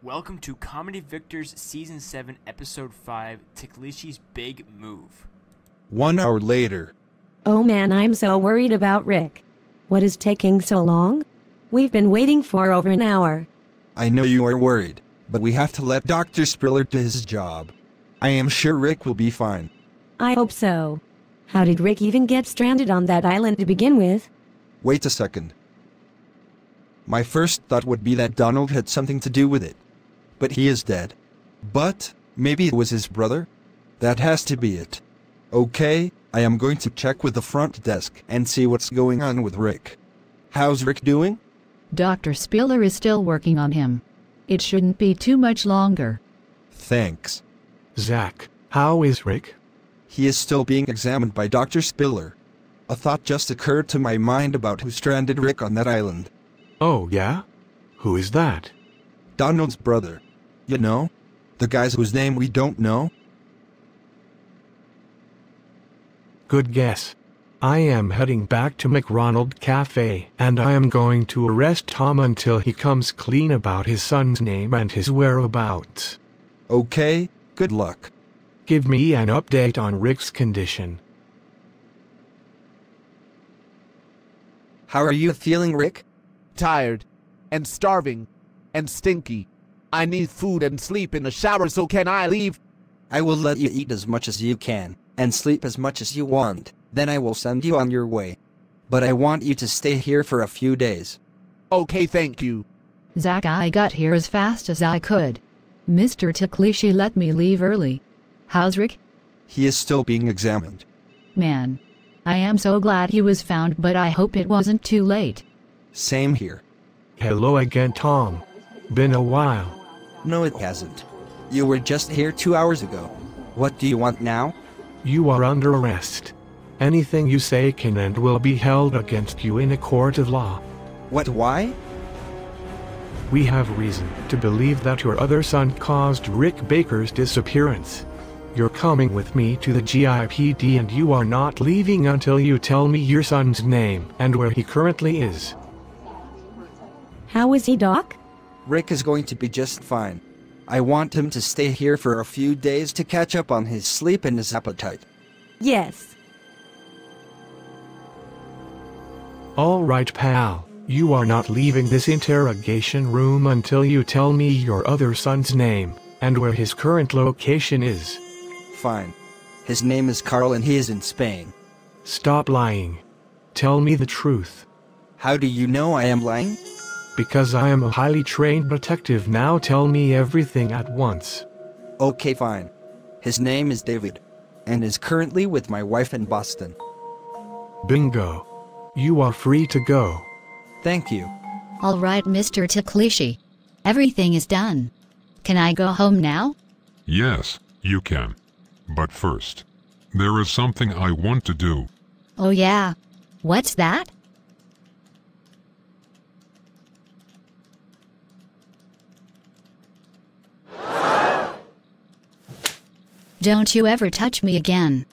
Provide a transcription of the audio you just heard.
Welcome to Comedy Victor's Season 7, Episode 5, Ticklishi's Big Move. One hour later. Oh man, I'm so worried about Rick. What is taking so long? We've been waiting for over an hour. I know you are worried, but we have to let Dr. Spriller do his job. I am sure Rick will be fine. I hope so. How did Rick even get stranded on that island to begin with? Wait a second. My first thought would be that Donald had something to do with it. But he is dead. But, maybe it was his brother? That has to be it. Okay, I am going to check with the front desk and see what's going on with Rick. How's Rick doing? Dr. Spiller is still working on him. It shouldn't be too much longer. Thanks. Zach, how is Rick? He is still being examined by Dr. Spiller. A thought just occurred to my mind about who stranded Rick on that island. Oh, yeah? Who is that? Donald's brother. You know? The guys whose name we don't know? Good guess. I am heading back to McRonald Cafe, and I am going to arrest Tom until he comes clean about his son's name and his whereabouts. Okay, good luck. Give me an update on Rick's condition. How are you feeling, Rick? Tired, and starving, and stinky. I need food and sleep in the shower, so can I leave? I will let you eat as much as you can, and sleep as much as you want. Then I will send you on your way. But I want you to stay here for a few days. Okay, thank you. Zach, I got here as fast as I could. Mr. Ticklishi let me leave early. How's Rick? He is still being examined. Man. I am so glad he was found, but I hope it wasn't too late. Same here. Hello again, Tom. Been a while. No, it hasn't. You were just here two hours ago. What do you want now? You are under arrest. Anything you say can and will be held against you in a court of law. What, why? We have reason to believe that your other son caused Rick Baker's disappearance. You're coming with me to the GIPD and you are not leaving until you tell me your son's name and where he currently is. How is he, Doc? Rick is going to be just fine. I want him to stay here for a few days to catch up on his sleep and his appetite. Yes. All right, pal. You are not leaving this interrogation room until you tell me your other son's name and where his current location is. Fine. His name is Carl and he is in Spain. Stop lying. Tell me the truth. How do you know I am lying? Because I am a highly trained detective now tell me everything at once. Okay, fine. His name is David, and is currently with my wife in Boston. Bingo. You are free to go. Thank you. All right, Mr. Ticklishi. Everything is done. Can I go home now? Yes, you can. But first, there is something I want to do. Oh yeah. What's that? Don't you ever touch me again.